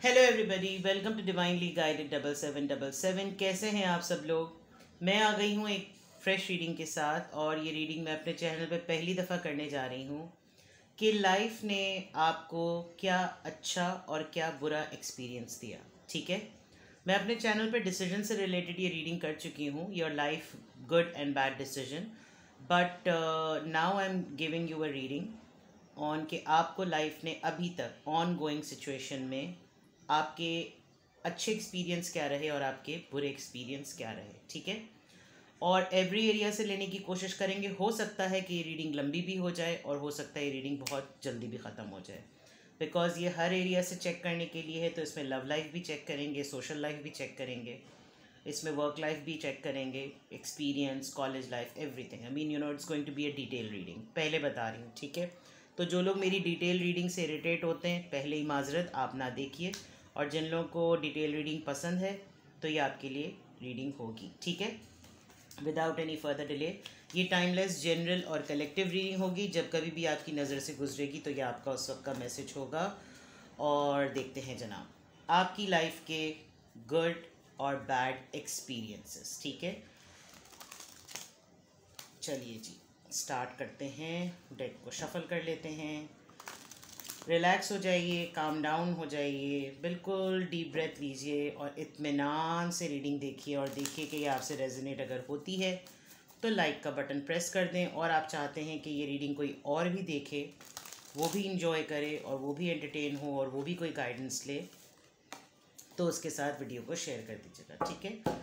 Hello everybody welcome to divinely guided double seven double seven कैसे हैं आप सब लोग? मैं आ गई हूँ एक फ्रेश रीडिंग के साथ और ये रीडिंग मैं अपने चैनल पे पहली दफ़ा करने जा रही हूँ कि लाइफ ने आपको क्या अच्छा और क्या बुरा एक्सपीरियंस दिया, ठीक है? मैं अपने चैनल पे डिसीज़न से रिलेटेड ये रीडिंग कर चुकी हूँ your life good and bad decision but now I am giving you a reading on कि आपको लाइफ ने अभी तक ऑन गोइंग सिचुएशन में आपके अच्छे एक्सपीरियंस क्या रहे और आपके बुरे एक्सपीरियंस क्या रहे, ठीक है? और एवरी एरिया से लेने की कोशिश करेंगे, हो सकता है कि ये रीडिंग लंबी भी हो जाए और हो सकता है ये रीडिंग बहुत जल्दी भी ख़त्म हो जाए। बिकॉज़ ये हर एरिया से चेक करने के लिए है तो इसमें लव लाइफ भी चेक करेंगे सोशल लाइफ भी चेक करेंगे, इसमें वर्क लाइफ भी चेक करेंगे experience college life everything I mean you know it's going to be a detail reading पहले बता रही हूँ, ठीक है? तो जो लोग मेरी डिटेल रीडिंग से इरीटेट होते हैं, पहले ही माजरत, आप ना देखिए। और जिन लोगों को डिटेल रीडिंग पसंद है तो ये आपके लिए रीडिंग होगी, ठीक है? विदाउट एनी फर्दर डिले ये टाइमलेस जनरल और कलेक्टिव रीडिंग होगी। जब कभी भी आपकी नज़र से गुजरेगी तो ये आपका उस वक्त का मैसेज होगा। और देखते हैं जनाब, आपकी लाइफ के गुड और बैड एक्सपीरियंसेस ठीक है? चलिए जी स्टार्ट करते हैं। डेक को शफल कर लेते हैं। रिलैक्स हो जाइए काम डाउन हो जाइए, बिल्कुल डीप ब्रेथ लीजिए और इत्मीनान से रीडिंग देखिए और देखिए कि ये आपसे रेजोनेट अगर होती है तो लाइक का बटन प्रेस कर दें और आप चाहते हैं कि ये रीडिंग कोई और भी देखे, वो भी इंजॉय करे और वो भी एंटरटेन हो और वो भी कोई गाइडेंस ले तो उसके साथ वीडियो को शेयर कर दीजिएगा, ठीक है?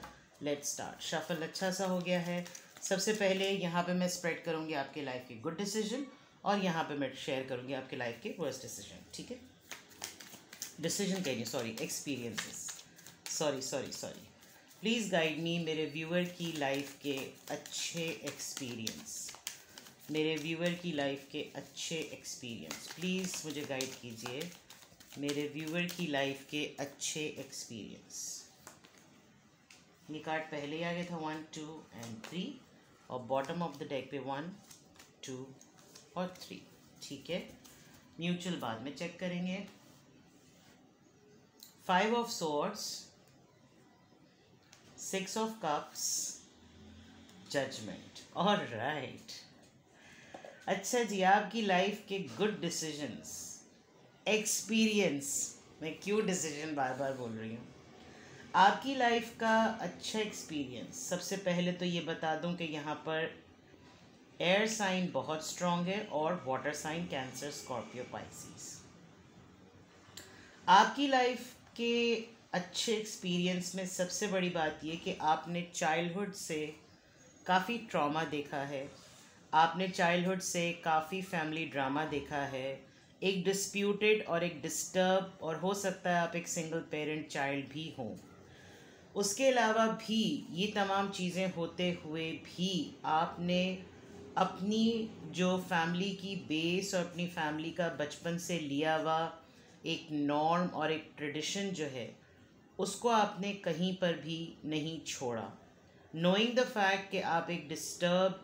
लेट स्टार्ट शफल अच्छा सा हो गया है। सबसे पहले यहाँ पे मैं स्प्रेड करूँगी आपके लाइफ के गुड डिसीज़न और यहाँ पे मैं शेयर करूँगी आपके लाइफ के वर्स्ट डिसीज़न ठीक है? डिसीज़न कह रही sorry experiences sorry sorry sorry please guide me मेरे व्यूअर की लाइफ के अच्छे एक्सपीरियंस मेरे व्यूअर की लाइफ के अच्छे एक्सपीरियंस प्लीज़ मुझे गाइड कीजिए, मेरे व्यूअर की लाइफ के अच्छे एक्सपीरियंस ये कार्ड पहले आ गया था वन टू एंड थ्री और बॉटम ऑफ़ द डेक पे वन टू और थ्री ठीक है? म्यूचुअल बाद में चेक करेंगे. Five of swords six of cups judgement और राइट अच्छा जी, आपकी लाइफ के गुड डिसीजंस एक्सपीरियंस मैं क्यों डिसीज़न बार बार बोल रही हूँ? आपकी लाइफ का अच्छा एक्सपीरियंस सबसे पहले तो ये बता दूँ कि यहाँ पर एयर साइन बहुत स्ट्रॉन्ग है और water sign Cancer Scorpio Pisces आपकी लाइफ के अच्छे एक्सपीरियंस में सबसे बड़ी बात यह कि आपने चाइल्डहुड से काफ़ी ट्रॉमा देखा है। आपने चाइल्डहुड से काफ़ी फैमिली ड्रामा देखा है। एक डिस्प्यूटेड और एक डिस्टर्ब और हो सकता है आप एक सिंगल पेरेंट चाइल्ड भी हों। उसके अलावा भी ये तमाम चीज़ें होते हुए भी आपने अपनी जो फैमिली की बेस और अपनी फैमिली का बचपन से लिया हुआ एक नॉर्म और एक ट्रेडिशन जो है उसको आपने कहीं पर भी नहीं छोड़ा। नोइंग द फैक्ट कि आप एक डिस्टर्ब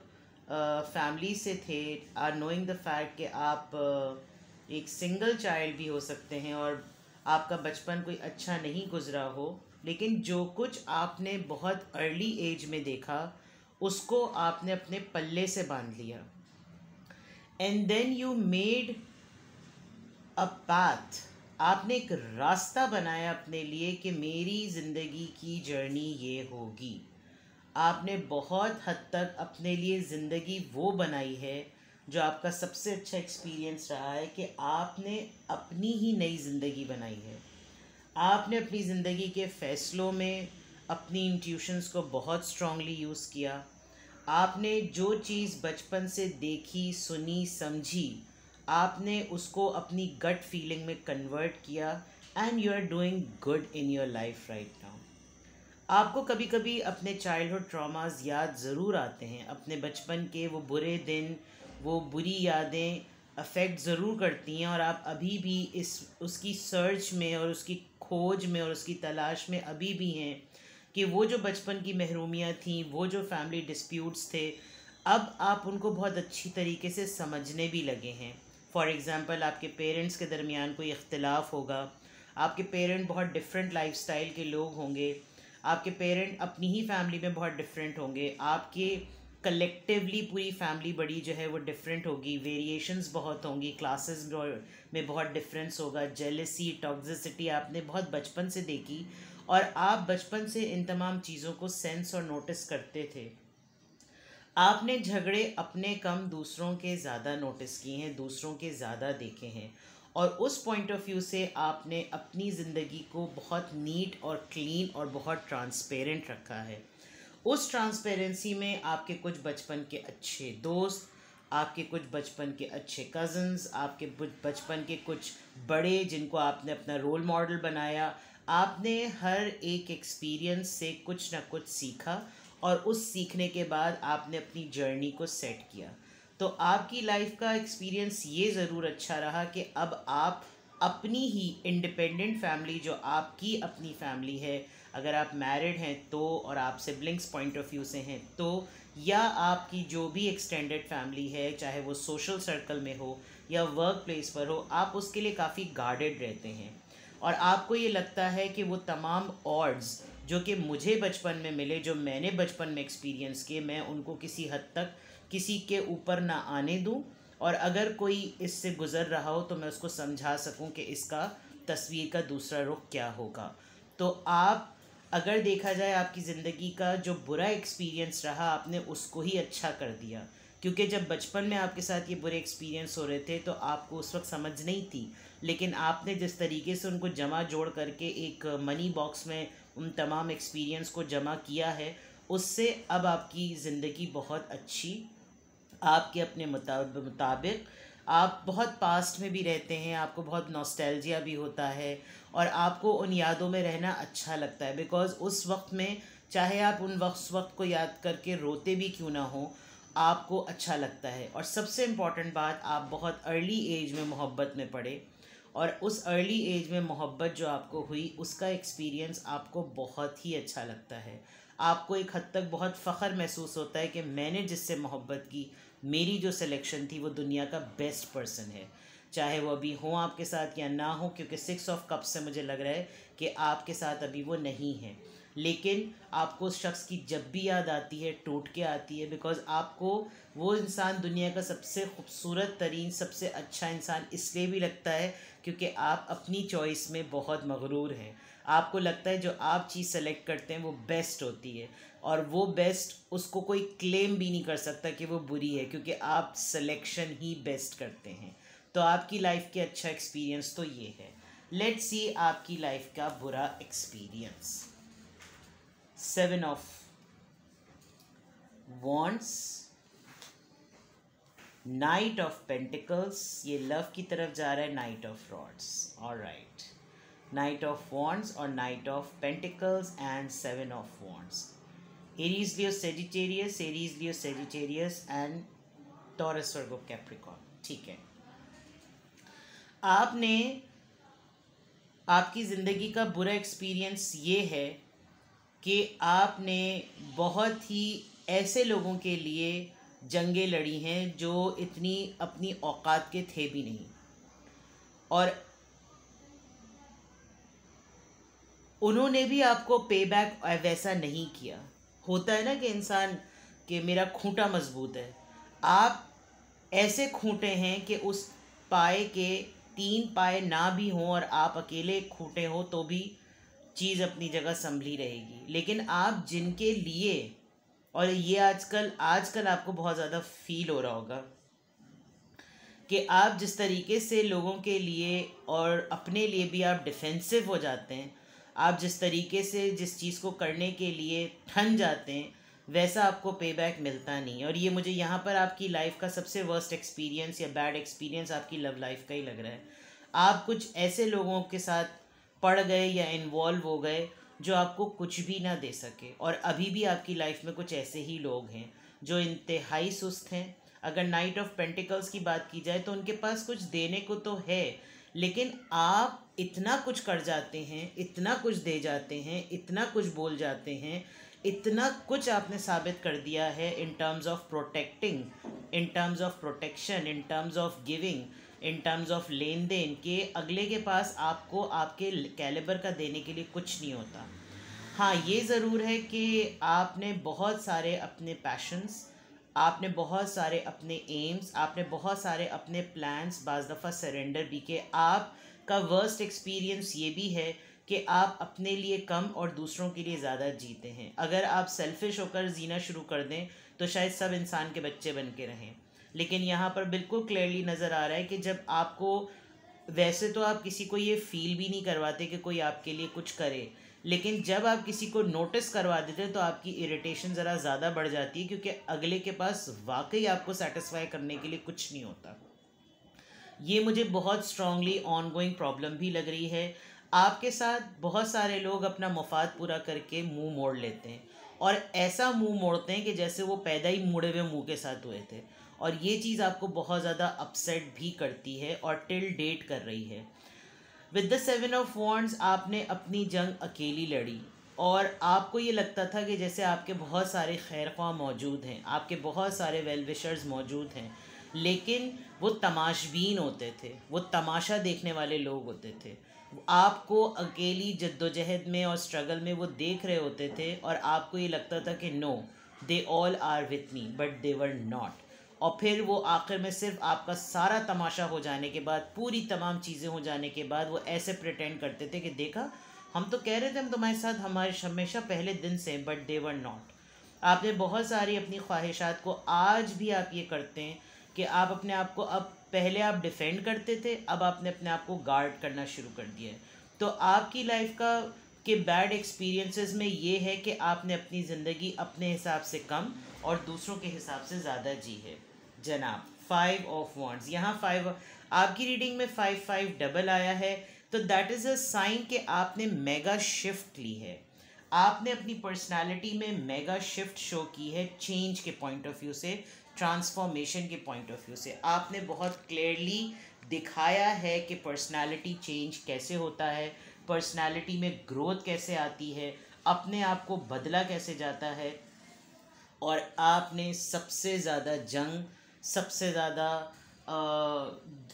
फैमिली से थे आर नोइंग द फैक्ट कि आप uh, एक सिंगल चाइल्ड भी हो सकते हैं और आपका बचपन कोई अच्छा नहीं गुजरा हो लेकिन जो कुछ आपने बहुत अर्ली एज में देखा उसको आपने अपने पल्ले से बाँध लिया। And then you made a path आपने एक रास्ता बनाया अपने लिए कि मेरी ज़िंदगी की जर्नी ये होगी। आपने बहुत हद तक अपने लिए ज़िंदगी वो बनाई है जो आपका सबसे अच्छा एक्सपीरियंस रहा है कि आपने अपनी ही नई ज़िंदगी बनाई है। आपने अपनी ज़िंदगी के फ़ैसलों में अपनी इंट्यूशंस को बहुत स्ट्रांगली यूज़ किया। आपने जो चीज़ बचपन से देखी, सुनी, समझी, आपने उसको अपनी गट फीलिंग में कन्वर्ट किया and you are doing good in your life right now आपको कभी कभी अपने चाइल्डहुड ट्रामाज याद ज़रूर आते हैं। अपने बचपन के वो बुरे दिन, वो बुरी यादें अफेक्ट ज़रूर करती हैं, और आप अभी भी इस, उसकी सर्च में और उसकी खोज में और उसकी तलाश में अभी भी हैं। कि वो जो बचपन की महरूमियाँ थी, वो जो फैमिली डिस्प्यूट्स थे, अब आप उनको बहुत अच्छी तरीके से समझने भी लगे हैं। फॉर एग्ज़ाम्पल आपके पेरेंट्स के दरमियान कोई इख्तलाफ होगा, आपके पेरेंट बहुत डिफरेंट लाइफस्टाइल के लोग होंगे, आपके पेरेंट अपनी ही फैमिली में बहुत डिफरेंट होंगे, आपके कलेक्टिवली पूरी फैमिली बड़ी जो है वो डिफरेंट होगी वेरिएशंस बहुत होंगी क्लासेस में बहुत डिफरेंस होगा जेलसी टॉक्सिसिटी आपने बहुत बचपन से देखी और आप बचपन से इन तमाम चीज़ों को सेंस और नोटिस करते थे। आपने झगड़े अपने कम दूसरों के ज़्यादा नोटिस किए हैं, दूसरों के ज़्यादा देखे हैं। और उस पॉइंट ऑफ़ व्यू से आपने अपनी ज़िंदगी को बहुत नीट और क्लीन और बहुत ट्रांसपेरेंट रखा है। उस ट्रांसपेरेंसी में आपके कुछ बचपन के अच्छे दोस्त, आपके कुछ बचपन के अच्छे कज़न्स आपके बचपन के कुछ बड़े जिनको आपने अपना रोल मॉडल बनाया आपने हर एक एक्सपीरियंस से कुछ ना कुछ सीखा और उस सीखने के बाद आपने अपनी जर्नी को सेट किया। तो आपकी लाइफ का एक्सपीरियंस ये ज़रूर अच्छा रहा कि अब आप अपनी ही इंडिपेंडेंट फैमिली जो आपकी अपनी फैमिली है, अगर आप मैरिड हैं तो और आप सिबलिंग्स पॉइंट ऑफ़ व्यू से हैं तो या आपकी जो भी एक्सटेंडेड फैमिली है, चाहे वो सोशल सर्कल में हो या वर्क प्लेस पर हो, आप उसके लिए काफ़ी गार्डेड रहते हैं। और आपको ये लगता है कि वो तमाम ऑर्ड्स जो कि मुझे बचपन में मिले, जो मैंने बचपन में एक्सपीरियंस किए, मैं उनको किसी हद तक किसी के ऊपर ना आने दूँ। और अगर कोई इससे गुज़र रहा हो तो मैं उसको समझा सकूँ कि इसका तस्वीर का दूसरा रुख क्या होगा। तो आप, अगर देखा जाए आपकी ज़िंदगी का जो बुरा एक्सपीरियंस रहा, आपने उसको ही अच्छा कर दिया। क्योंकि जब बचपन में आपके साथ ये बुरे एक्सपीरियंस हो रहे थे तो आपको उस वक्त समझ नहीं थी। लेकिन आपने जिस तरीके से उनको जमा जोड़ करके एक मनी बॉक्स में उन तमाम एक्सपीरियंस को जमा किया है, उससे अब आपकी ज़िंदगी बहुत अच्छी, आपके अपने मुताबिक, आप बहुत पास्ट में भी रहते हैं, आपको बहुत नॉस्टैल्जिया भी होता है, और आपको उन यादों में रहना अच्छा लगता है। बिकॉज़ उस वक्त में, चाहे आप उन वक्त वक्त को याद करके रोते भी क्यों ना हो आपको अच्छा लगता है। और सबसे इंपॉर्टेंट बात, आप बहुत अर्ली एज में मोहब्बत में पड़े और उस अर्ली एज में मोहब्बत जो आपको हुई, उसका एक्सपीरियंस आपको बहुत ही अच्छा लगता है। आपको एक हद तक बहुत फ़ख्र महसूस होता है कि मैंने जिससे मोहब्बत की, मेरी जो सिलेक्शन थी, वो दुनिया का बेस्ट पर्सन है। चाहे वो अभी हो आपके साथ या ना हो, क्योंकि सिक्स ऑफ़ कप से मुझे लग रहा है कि आपके साथ अभी वो नहीं है। लेकिन आपको उस शख्स की जब भी याद आती है टूट के आती है बिकॉज़ आपको वो इंसान दुनिया का सबसे खूबसूरत तरीन, सबसे अच्छा इंसान इसलिए भी लगता है क्योंकि आप अपनी चॉइस में बहुत मगरूर हैं। आपको लगता है जो आप चीज़ सेलेक्ट करते हैं, वो बेस्ट होती है। और वो बेस्ट उसको कोई क्लेम भी नहीं कर सकता कि वो बुरी है, क्योंकि आप सिलेक्शन ही बेस्ट करते हैं। तो आपकी लाइफ के अच्छा एक्सपीरियंस तो ये है। लेट्स सी आपकी लाइफ का बुरा experience seven of wands knight of pentacles ये लव की तरफ़ जा रहा है नाइट ऑफ़ रॉड्स और राइट नाइट ऑफ़ वॉन्ट्स और knight of pentacles and seven of wands Aries, Leo, Sagittarius, Aries, Leo, Sagittarius and Taurus, Virgo, Capricorn. ठीक है. आपने आपकी ज़िंदगी का बुरा एक्सपीरियंस ये है कि आपने बहुत ही ऐसे लोगों के लिए जंगें लड़ी हैं जो इतनी अपनी औकात के थे भी नहीं। और उन्होंने भी आपको पे बैक वैसा नहीं किया। होता है ना कि इंसान कि मेरा खूंटा मज़बूत है। आप ऐसे खूंटे हैं कि उस पाए के तीन पाए ना भी हों और आप अकेले खूंटे हो तो भी चीज़ अपनी जगह संभली रहेगी। लेकिन आप जिनके लिए, और ये आजकल आजकल आपको बहुत ज़्यादा फील हो रहा होगा, कि आप जिस तरीके से लोगों के लिए और अपने लिए भी आप डिफेंसिव हो जाते हैं, आप जिस तरीके से जिस चीज़ को करने के लिए ठन जाते हैं, वैसा आपको पे बैक मिलता नहीं और ये मुझे यहाँ पर आपकी लाइफ का सबसे वर्स्ट एक्सपीरियंस या बैड एक्सपीरियंस आपकी लव लाइफ का ही लग रहा है। आप कुछ ऐसे लोगों के साथ पड़ गए या इन्वॉल्व हो गए, जो आपको कुछ भी ना दे सके। और अभी भी आपकी लाइफ में कुछ ऐसे ही लोग हैं, जो इंतहाई सुस्त हैं। अगर नाइट ऑफ़ पेंटिकल्स की बात की जाए तो उनके पास कुछ देने को तो है, लेकिन आप इतना कुछ कर जाते हैं, इतना कुछ दे जाते हैं, इतना कुछ बोल जाते हैं, इतना कुछ आपने साबित कर दिया है in terms of protecting in terms of protection in terms of giving in terms of लेन देन के अगले के पास आपको आपके कैलिबर का देने के लिए कुछ नहीं होता। हाँ ये ज़रूर है कि आपने बहुत सारे अपने पैशंस आपने बहुत सारे अपने एम्स आपने बहुत सारे अपने प्लान्स बाज़ दफ़ा सरेंडर भी के आपका वर्स्ट एक्सपीरियंस ये भी है कि आप अपने लिए कम और दूसरों के लिए ज़्यादा जीते हैं। अगर आप सेल्फिश होकर जीना शुरू कर दें तो शायद सब इंसान के बच्चे बन के रहें। लेकिन यहाँ पर बिल्कुल क्लियरली नज़र आ रहा है कि जब आपको, वैसे तो आप किसी को ये फील भी नहीं करवाते कि कोई आपके लिए कुछ करे, लेकिन जब आप किसी को नोटिस करवा देते हैं तो आपकी इरिटेशन ज़रा ज़्यादा बढ़ जाती है क्योंकि अगले के पास वाकई आपको सेटिस्फाई करने के लिए कुछ नहीं होता। ये मुझे बहुत स्ट्रांगली गोइंग प्रॉब्लम भी लग रही है। आपके साथ बहुत सारे लोग अपना मफाद पूरा करके मुँह मोड़ लेते हैं और ऐसा मुँह मोड़ते हैं कि जैसे वो पैदा ही मुड़े हुए मुँह के साथ हुए थे। और ये चीज़ आपको बहुत ज़्यादा अपसेट भी करती है और टिल डेट कर रही है। With the seven of wands आपने अपनी जंग अकेली लड़ी और आपको ये लगता था कि जैसे आपके बहुत सारे खैर ख्वाह मौजूद हैं, आपके बहुत सारे वेल विशर्स मौजूद हैं, लेकिन वो तमाशबीन होते थे, वो तमाशा देखने वाले लोग होते थे। आपको अकेली जद्दोजहद में और स्ट्रगल में वो देख रहे होते थे और आपको ये लगता था कि no they all are with me but they were not और फिर वो आखिर में सिर्फ़ आपका सारा तमाशा हो जाने के बाद, पूरी तमाम चीज़ें हो जाने के बाद वो ऐसे प्रटेंड करते थे कि देखा, हम तो कह रहे थे हम तुम्हारे साथ, हमारे हमेशा पहले दिन से बट दे वर नॉट आपने बहुत सारी अपनी ख्वाहिशात को आज भी आप ये करते हैं कि आप अपने आप को अब, पहले आप डिफेंड करते थे, अब आपने अपने आप को गार्ड करना शुरू कर दिया है। तो आपकी लाइफ का, के बैड एक्सपीरियंसेस में ये है कि आपने अपनी ज़िंदगी अपने हिसाब से कम और दूसरों के हिसाब से ज़्यादा जी है। जनाब फाइव ऑफ़ वॉन्ट्स यहाँ फाइव आपकी रीडिंग में फाइव फाइव डबल आया है तो दैट इज़ अ साइन कि आपने मेगा शिफ्ट ली है। आपने अपनी पर्सनालिटी में मेगा शिफ्ट शो की है चेंज के पॉइंट ऑफ़ व्यू से ट्रांसफॉर्मेशन के पॉइंट ऑफ़ व्यू से। आपने बहुत क्लियरली दिखाया है कि पर्सनालिटी चेंज कैसे होता है पर्सनालिटी में ग्रोथ कैसे आती है, अपने आप को बदला कैसे जाता है, और आपने सबसे ज़्यादा जंग सबसे ज़्यादा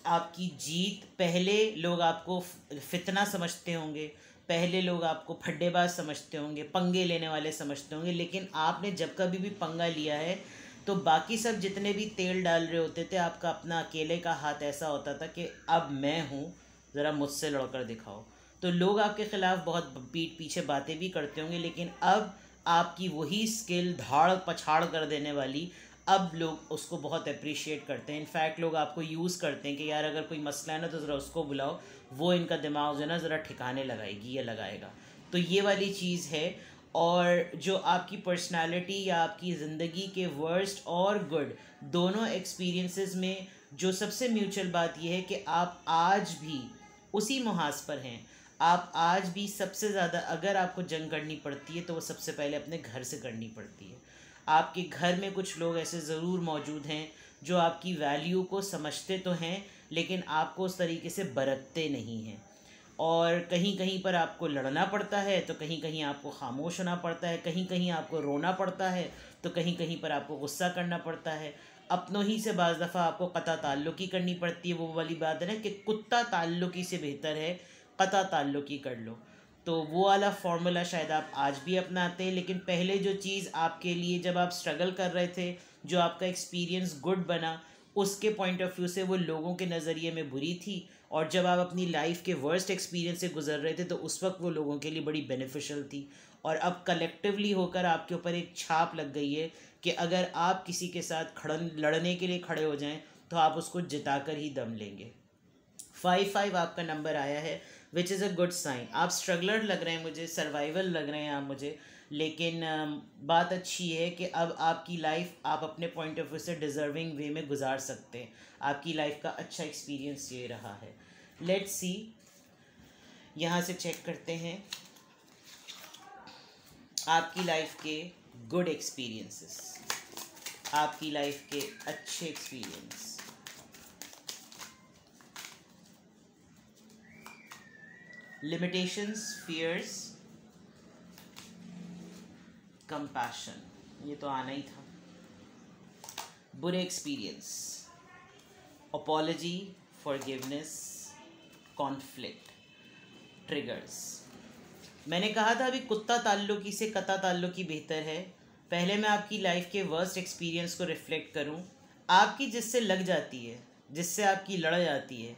आपकी जीत, पहले लोग आपको फितना समझते होंगे, पहले लोग आपको फड्डेबाज समझते होंगे, पंगे लेने वाले समझते होंगे, लेकिन आपने जब कभी भी पंगा लिया है तो बाकी सब जितने भी तेल डाल रहे होते थे, आपका अपना अकेले का हाथ ऐसा होता था कि अब मैं हूँ, ज़रा मुझसे लड़कर दिखाओ। तो लोग आपके ख़िलाफ़ बहुत पीठ पीछे बातें भी करते होंगे, लेकिन अब आपकी वही स्किल धाड़ पछाड़ कर देने वाली अब लोग उसको बहुत अप्रिशिएट करते हैं। इनफैक्ट लोग आपको यूज़ करते हैं कि यार, अगर कोई मसला है ना तो ज़रा उसको बुलाओ। वो इनका दिमाग जो है ना, ज़रा ठिकाने लगाएगी या लगाएगा। तो ये वाली चीज़ है। और जो आपकी पर्सनालिटी या आपकी ज़िंदगी के वर्स्ट और गुड दोनों एक्सपीरियंसेस में जो सबसे म्यूचुअल बात यह है कि आप आज भी उसी मुहाज पर हैं। आप आज भी सबसे ज़्यादा, अगर आपको जंग करनी पड़ती है तो वो सबसे पहले अपने घर से करनी पड़ती है। आपके घर में कुछ लोग ऐसे ज़रूर मौजूद हैं जो आपकी वैल्यू को समझते तो हैं, लेकिन आपको उस तरीके से बरतते नहीं हैं। और कहीं कहीं पर आपको लड़ना पड़ता है तो कहीं कहीं आपको खामोश होना पड़ता है कहीं कहीं आपको रोना पड़ता है तो कहीं कहीं पर आपको गुस्सा करना पड़ता है। अपनों ही से बज़ दफ़ा आपको कता ताल्लुकी करनी पड़ती है, वो वाली बात है ना कि कुत्ता ताल्लुकी से बेहतर है, कता ताल्लुकी कर लो। तो वो वाला फार्मूला शायद आप आज भी अपनाते हैं, लेकिन पहले जो चीज़ आपके लिए जब आप स्ट्रगल कर रहे थे, जो आपका एक्सपीरियंस गुड बना, उसके पॉइंट ऑफ़ व्यू से वो लोगों के नज़रिए में बुरी थी, और जब आप अपनी लाइफ के वर्स्ट एक्सपीरियंस से गुजर रहे थे तो उस वक्त वो लोगों के लिए बड़ी बेनिफिशियल थी। और अब कलेक्टिवली होकर आपके ऊपर एक छाप लग गई है कि अगर आप किसी के साथ खड़न, लड़ने के लिए खड़े हो जाएँ तो आप उसको जिता कर ही दम लेंगे। फाइव फाइव आपका नंबर आया है। Which is a good sign आप स्ट्रगलर लग रहे हैं, मुझे सर्वाइवल लग रहे हैं आप मुझे, लेकिन बात अच्छी है कि अब आपकी लाइफ आप अपने पॉइंट ऑफ़ व्यू से डिज़र्विंग वे में गुजार सकते हैं। आपकी लाइफ का अच्छा एक्सपीरियंस ये रहा है। लेट्स सी यहाँ से चेक करते हैं। आपकी लाइफ के गुड एक्सपीरियंसेस आपकी लाइफ के अच्छे एक्सपीरियंस लिमिटेशंस फियर्स कंपैशन ये तो आना ही था। बुरे experience apology forgiveness conflict triggers मैंने कहा था अभी कुत्ता ताल्लुकी से कता ताल्लुकी बेहतर है। पहले मैं आपकी लाइफ के वर्स्ट एक्सपीरियंस को रिफ्लेक्ट करूँ। आपकी जिससे लग जाती है, जिससे आपकी लड़ जाती है,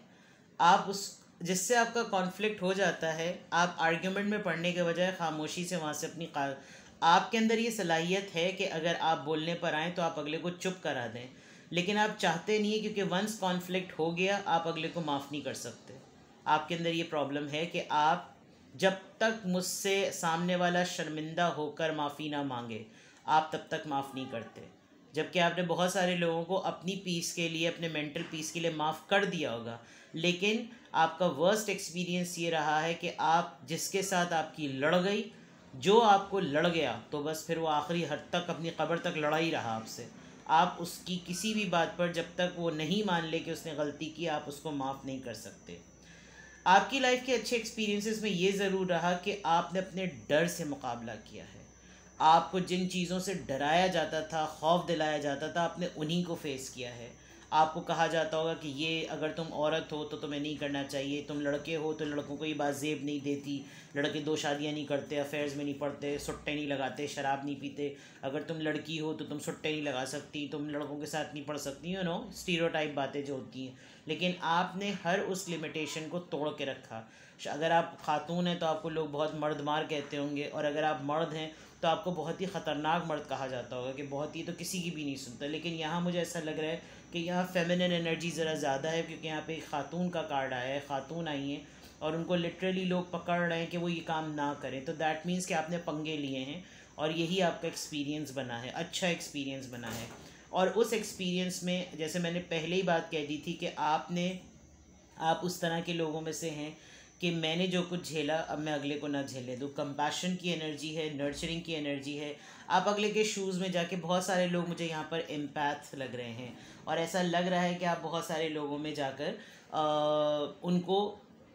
आप उस जिससे आपका कॉन्फ्लिक्ट हो जाता है, आप आर्ग्यूमेंट में पढ़ने के बजाय खामोशी से वहाँ से अपनी आपके अंदर ये सलाहियत है कि अगर आप बोलने पर आएँ तो आप अगले को चुप करा दें। लेकिन आप चाहते नहीं है क्योंकि वंस कॉन्फ्लिक्ट हो गया, आप अगले को माफ़ नहीं कर सकते। आपके अंदर ये प्रॉब्लम है कि आप जब तक मुझसे सामने वाला शर्मिंदा होकर माफ़ी ना मांगे, आप तब तक माफ़ नहीं करते। जबकि आपने बहुत सारे लोगों को अपनी पीस के लिए, अपने मेंटल पीस के लिए माफ़ कर दिया होगा। लेकिन आपका वर्स्ट एक्सपीरियंस ये रहा है कि आप, जिसके साथ आपकी लड़ गई, जो आपको लड़ गया तो बस फिर वो आखिरी हद तक अपनी कब्र तक लड़ा ही रहा आपसे। आप उसकी किसी भी बात पर जब तक वो नहीं मान ले कि उसने गलती की, आप उसको माफ़ नहीं कर सकते। आपकी लाइफ के अच्छे एक्सपीरियंसेस में ये ज़रूर रहा कि आपने अपने डर से मुकाबला किया है। आपको जिन चीज़ों से डराया जाता था, खौफ दिलाया जाता था, आपने उन्हीं को फेस किया है। आपको कहा जाता होगा कि ये अगर तुम औरत हो तो तुम्हें नहीं करना चाहिए, तुम लड़के हो तो लड़कों को ये बात जेब नहीं देती, लड़के दो शादियाँ नहीं करते अफेयर्स में नहीं पढ़ते, सुट्टे नहीं लगाते, शराब नहीं पीते। अगर तुम लड़की हो तो तुम सुट्टे नहीं लगा सकती, तुम लड़कों के साथ नहीं पढ़ सकती यू नो स्टीरो बातें जो होती हैं। लेकिन आपने हर उस लिमिटेशन को तोड़ के रखा। अगर आप खातून हैं तो आपको लोग बहुत मर्द मार कहते होंगे, और अगर आप मर्द हैं तो आपको बहुत ही ख़तरनाक मर्द कहा जाता होगा कि बहुत ही तो किसी की भी नहीं सुनता। लेकिन यहाँ मुझे ऐसा लग रहा है कि यहाँ फेमिनिन एनर्जी ज़रा ज़्यादा है क्योंकि यहाँ पे ख़ातून का कार्ड आया है, ख़ातून आई हैं और उनको लिटरली लोग पकड़ रहे हैं कि वो ये काम ना करें। तो दैट मीन्स कि आपने पंगे लिए हैं और यही आपका एक्सपीरियंस बना है अच्छा एक्सपीरियंस बना है। और उस एक्सपीरियंस में जैसे मैंने पहले ही बात कह दी थी कि आपने, आप उस तरह के लोगों में से हैं कि मैंने जो कुछ झेला अब मैं अगले को ना झेले दूँ। कंपैशन की एनर्जी है नर्चरिंग की एनर्जी है। आप अगले के शूज़ में जाके बहुत सारे लोग मुझे यहाँ पर एम्पैथ लग रहे हैं। और ऐसा लग रहा है कि आप बहुत सारे लोगों में जाकर आ, उनको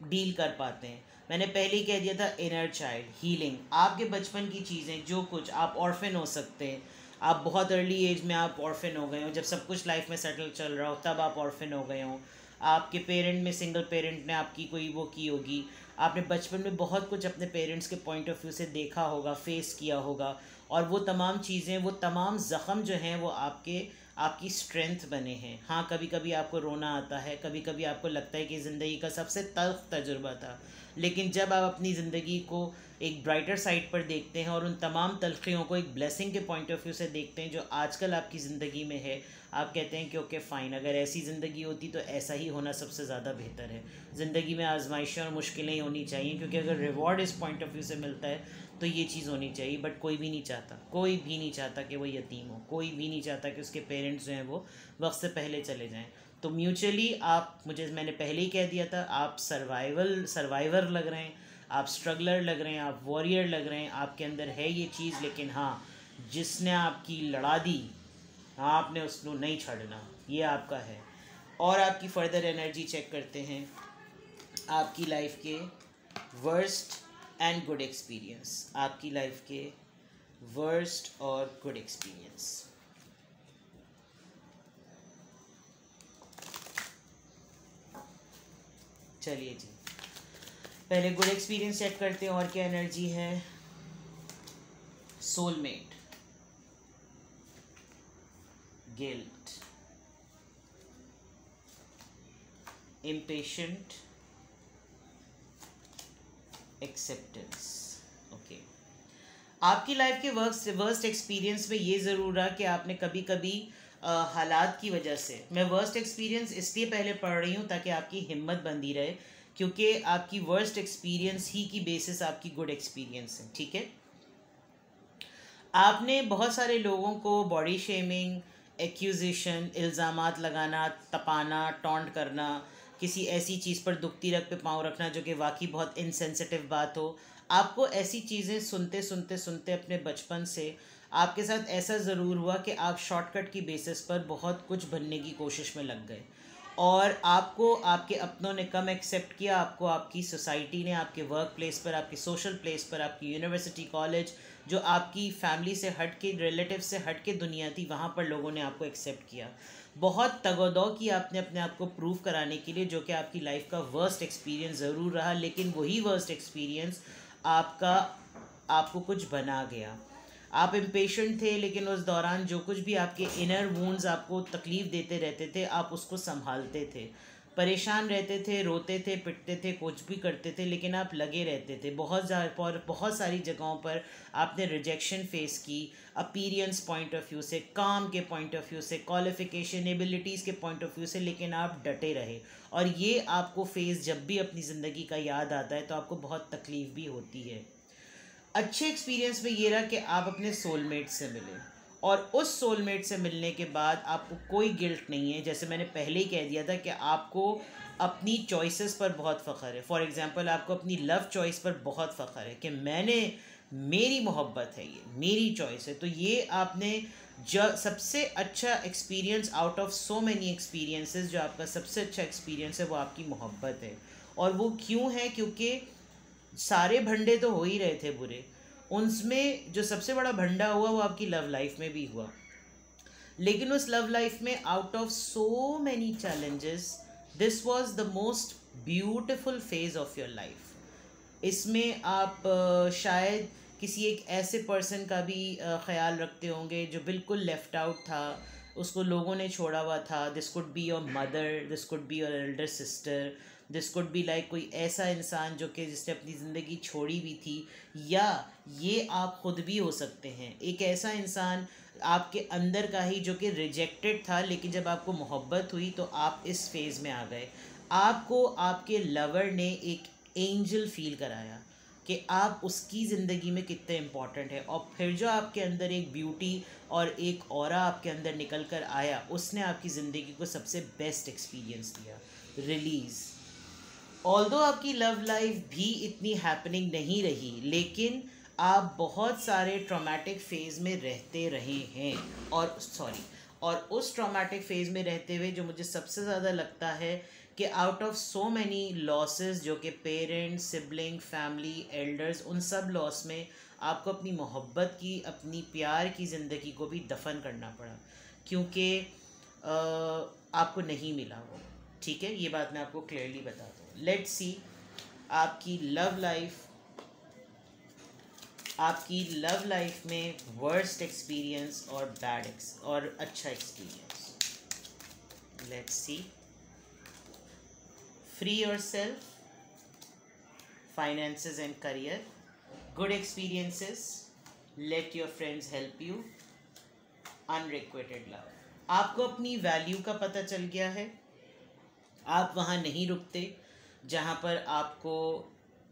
डील कर पाते हैं। मैंने पहले कह दिया था इनर चाइल्ड हीलिंग आपके बचपन की चीज़ें जो कुछ आप ऑर्फिन हो सकते हैं। आप बहुत अर्ली एज में आप ऑर्फिन हो गए हो। जब सब कुछ लाइफ में सेटल चल रहा हो तब आप ऑर्फिन हो गए हो। आपके पेरेंट में सिंगल पेरेंट ने आपकी कोई वो की होगी। आपने बचपन में बहुत कुछ अपने पेरेंट्स के पॉइंट ऑफ़ व्यू से देखा होगा फेस किया होगा। और वो तमाम चीज़ें, वो तमाम ज़ख़म जो हैं, वो आपके आपकी स्ट्रेंथ बने हैं। हाँ कभी कभी आपको रोना आता है कभी कभी आपको लगता है कि ज़िंदगी का सबसे तल्ख तजुर्बा था। लेकिन जब आप अपनी ज़िंदगी को एक ब्राइटर साइड पर देखते हैं और उन तमाम तलखियों को एक ब्लेसिंग के पॉइंट ऑफ़ व्यू से देखते हैं जो आजकल आपकी ज़िंदगी में है, आप कहते हैं कि, ओके फ़ाइन अगर ऐसी ज़िंदगी होती तो ऐसा ही होना सबसे ज़्यादा बेहतर है। ज़िंदगी में आजमाइशें और मुश्किलें होनी चाहिए, क्योंकि अगर रिवॉर्ड इस पॉइंट ऑफ़ व्यू से मिलता है तो ये चीज़ होनी चाहिए बट कोई भी नहीं चाहता। कोई भी नहीं चाहता कि वो यतीम हो। कोई भी नहीं चाहता कि उसके पेरेंट्स जो हैं वो वक्त से पहले चले जाएँ। तो म्यूचुअली आप, मुझे, मैंने पहले ही कह दिया था, आप सर्वाइवल सर्वाइवर लग रहे हैं, आप स्ट्रगलर लग रहे हैं, आप वॉरियर लग रहे हैं, आपके अंदर है ये चीज़, लेकिन हाँ जिसने आपकी लड़ा दी, आपने उसको नहीं छड़ना। ये आपका है। और आपकी फर्दर एनर्जी चेक करते हैं। आपकी लाइफ के वर्स्ट एंड गुड एक्सपीरियंस आपकी लाइफ के वर्स्ट और गुड एक्सपीरियंस चलिए जी। पहले गुड एक्सपीरियंस चेक करते हैं और क्या एनर्जी है? Soulmate guilt impatient. Acceptance okay आपकी लाइफ के वर्क वर्स्ट एक्सपीरियंस में ये ज़रूर रहा कि आपने कभी कभी हालात की वजह से, मैं वर्स्ट एक्सपीरियंस इसलिए पहले पढ़ रही हूँ ताकि आपकी हिम्मत बंदी रहे, क्योंकि आपकी वर्स्ट एक्सपीरियंस ही की बेसिस आपकी गुड एक्सपीरियंस है, ठीक है? आपने बहुत सारे लोगों को बॉडी शेमिंग एक्यूजिशन इल्ज़ाम लगाना, तपाना टॉन्ट करना किसी ऐसी चीज़ पर दुखती रख पे पाँव रखना जो कि वाकई बहुत इनसेंसिटिव बात हो। आपको ऐसी चीज़ें सुनते सुनते सुनते अपने बचपन से आपके साथ ऐसा ज़रूर हुआ कि आप शॉर्टकट की बेसिस पर बहुत कुछ बनने की कोशिश में लग गए। और आपको, आपके अपनों ने कम एक्सेप्ट किया, आपको आपकी सोसाइटी ने, आपके वर्क प्लेस पर, आपकी सोशल प्लेस पर, आपकी यूनिवर्सिटी कॉलेज जो आपकी फैमिली से हट के रिलेटिव से हट के दुनिया थी, वहाँ पर लोगों ने आपको एक्सेप्ट किया। बहुत तगोदौ की आपने अपने आप को प्रूव कराने के लिए, जो कि आपकी लाइफ का वर्स्ट एक्सपीरियंस ज़रूर रहा, लेकिन वही वर्स्ट एक्सपीरियंस आपका, आपको कुछ बना गया। आप इम्पेशेंट थे, लेकिन उस दौरान जो कुछ भी आपके इनर वूंड्स आपको तकलीफ़ देते रहते थे, आप उसको संभालते थे। परेशान रहते थे, रोते थे, पिटते थे, कुछ भी करते थे, लेकिन आप लगे रहते थे। बहुत और बहुत सारी जगहों पर आपने रिजेक्शन फेस की अपीरियंस पॉइंट ऑफ़ व्यू से, काम के पॉइंट ऑफ़ व्यू से क्वालिफिकेशन एबिलिटीज़ के पॉइंट ऑफ़ व्यू से, लेकिन आप डटे रहे। और ये आपको फेस जब भी अपनी ज़िंदगी का याद आता है तो आपको बहुत तकलीफ़ भी होती है। अच्छे एक्सपीरियंस में ये रहा कि आप अपने सोलमेट से मिले। और उस सोलमेट से मिलने के बाद आपको कोई गिल्ट नहीं है। जैसे मैंने पहले ही कह दिया था कि आपको अपनी चॉइसेस पर बहुत फ़ख्र है। फॉर एग्ज़ाम्पल आपको अपनी लव चॉइस पर बहुत फ़ख्र है कि मैंने मेरी मोहब्बत है ये, मेरी चॉइस है। तो ये आपने जो सबसे अच्छा experience out of so many experiences जो आपका सबसे अच्छा एक्सपीरियंस है, वो आपकी मोहब्बत है। और वो क्यों है? क्योंकि सारे भंडे तो हो ही रहे थे बुरे। उनमें जो सबसे बड़ा भंडा हुआ, वो आपकी लव लाइफ में भी हुआ। लेकिन उस लव लाइफ में out of so many challenges this was the most beautiful phase of your life इसमें आप शायद किसी एक ऐसे पर्सन का भी ख्याल रखते होंगे जो बिल्कुल लेफ़्ट आउट था। उसको लोगों ने छोड़ा हुआ था। This could be your mother this could be your elder sister this could be like कोई ऐसा इंसान जो कि जिसने अपनी ज़िंदगी छोड़ी भी थी, या ये आप ख़ुद भी हो सकते हैं। एक ऐसा इंसान आपके अंदर का ही जो कि रिजेक्टेड था, लेकिन जब आपको मोहब्बत हुई तो आप इस फ़ेज़ में आ गए। आपको आपके लवर ने एक एंजल फील कराया कि आप उसकी ज़िंदगी में कितने इंपॉर्टेंट है। और फिर जो आपके अंदर एक ब्यूटी और एक और आपके अंदर निकल कर आया, उसने आपकी ज़िंदगी को सबसे बेस्ट एक्सपीरियंस दिया। रिलीज़ ऑल आपकी लव लाइफ भी इतनी हैपनिंग नहीं रही, लेकिन आप बहुत सारे ट्रोमेटिक फ़ेज़ में रहते रहे हैं। और सॉरी और उस ट्रोमेटिक फ़ेज़ में रहते हुए जो मुझे सबसे ज़्यादा लगता है कि out of so many losses जो कि पेरेंट्स सिबलिंग फैमिली एल्डर्स उन सब लॉस में आपको अपनी मोहब्बत की, अपनी प्यार की ज़िंदगी को भी दफन करना पड़ा। क्योंकि आपको नहीं मिला वो। ठीक है? ये बात मैं आपको क्लियरली बता दूँ। लेट सी आपकी लव लाइफ आपकी लव लाइफ में वर्स्ट एक्सपीरियंस और बैड एक्स और अच्छा experience let see free yourself finances and career good experiences let your friends help you unrequited love आपको अपनी वैल्यू का पता चल गया है। आप वहाँ नहीं रुकते। जहाँ पर आपको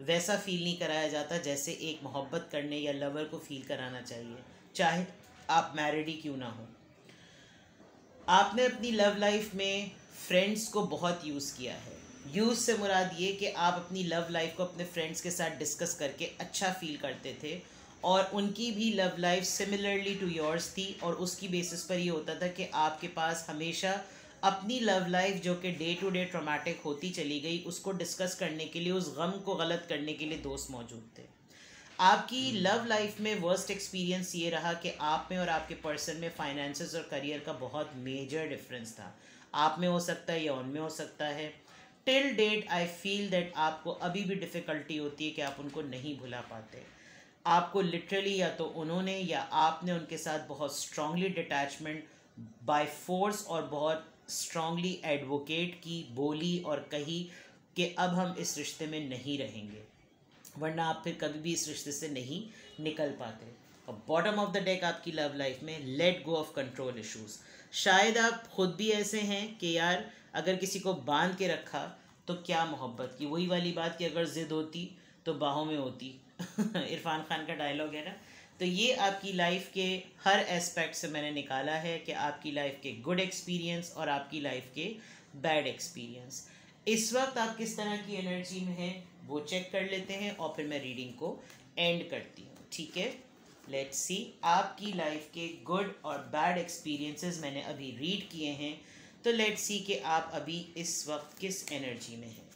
वैसा फील नहीं कराया जाता जैसे एक मोहब्बत करने या लवर को फील कराना चाहिए। चाहे आप मैरिड ही क्यों ना हो। आपने अपनी लव लाइफ में फ्रेंड्स को बहुत यूज़ किया है। यूज़ से मुराद ये कि आप अपनी लव लाइफ को अपने फ्रेंड्स के साथ डिस्कस करके अच्छा फील करते थे और उनकी भी love life similarly to yours थी और उसकी बेसिस पर ये होता था कि आपके पास हमेशा अपनी लव लाइफ जो कि डे टू डे ट्रोमेटिक होती चली गई उसको डिस्कस करने के लिए उस गम को गलत करने के लिए दोस्त मौजूद थे। आपकी लव लाइफ में वर्स्ट एक्सपीरियंस ये रहा कि आप में और आपके पर्सन में फाइनेंसेस और करियर का बहुत मेजर डिफरेंस था। आप में हो सकता है या उनमें हो सकता है। Till date I feel that आपको अभी भी डिफ़िकल्टी होती है कि आप उनको नहीं भुला पाते। आपको लिटरली या तो उन्होंने या आपने उनके साथ बहुत स्ट्रांगली डिटैचमेंट बाय फोर्स और बहुत स्ट्रांगली एडवोकेट की बोली और कही कि अब हम इस रिश्ते में नहीं रहेंगे। वरना आप फिर कभी भी इस रिश्ते से नहीं निकल पाते। और बॉटम ऑफ़ द डेक आपकी लव लाइफ में let go of control issues शायद आप खुद भी ऐसे हैं कि यार, अगर किसी को बाँध के रखा तो क्या मोहब्बत? की वही वाली बात कि अगर ज़िद होती तो बाहों में होती। इरफान खान का डायलॉग है ना? तो ये आपकी लाइफ के हर एस्पेक्ट से मैंने निकाला है कि आपकी लाइफ के गुड एक्सपीरियंस और आपकी लाइफ के बैड एक्सपीरियंस इस वक्त आप किस तरह की एनर्जी में हैं, वो चेक कर लेते हैं और फिर मैं रीडिंग को एंड करती हूँ, ठीक है? लेट्स सी आपकी लाइफ के गुड और बैड एक्सपीरियंसेस मैंने अभी रीड किए हैं तो लेट्स सी कि आप अभी इस वक्त किस एनर्जी में हैं.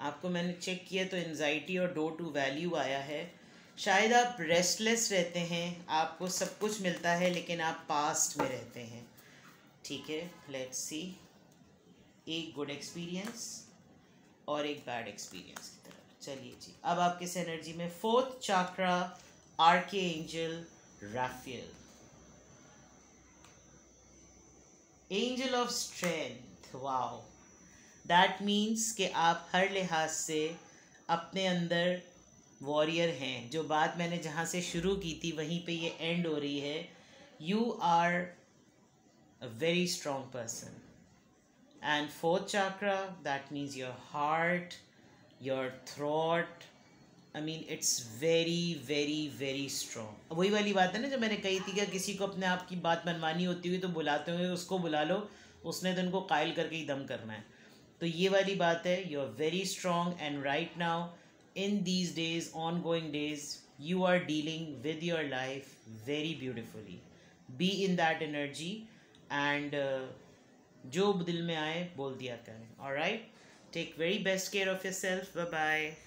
आपको मैंने चेक किया तो एनजाइटी और डो टू वैल्यू आया है शायद आप रेस्टलेस रहते हैं, आपको सब कुछ मिलता है, लेकिन आप पास्ट में रहते हैं। ठीक है लेट्स सी एक गुड एक्सपीरियंस और एक बैड एक्सपीरियंस की तरफ़। चलिए जी, अब आप किस एनर्जी में? फोर्थ चाक्रा आर के angel Raphael angel of strength wow that means कि आप हर लिहाज से अपने अंदर वॉरियर हैं। जो बात मैंने जहाँ से शुरू की थी, वहीं पे ये एंड हो रही है। You are a very strong person and fourth chakra that means your heart your throat I mean it's very very very strong वही वाली बात है ना, जो मैंने कही थी कि किसी को अपने आप की बात मनवानी होती हुई तो बुलाते हुए उसको बुला लो, उसने तो उनको कायल करके ही दम करना है। तो ये वाली बात है you are very strong and right now in these days ongoing days you are dealing with your life very beautifully be in that energy and uh, जो दिल में आए बोल दिया करें all right take very best care of yourself bye bye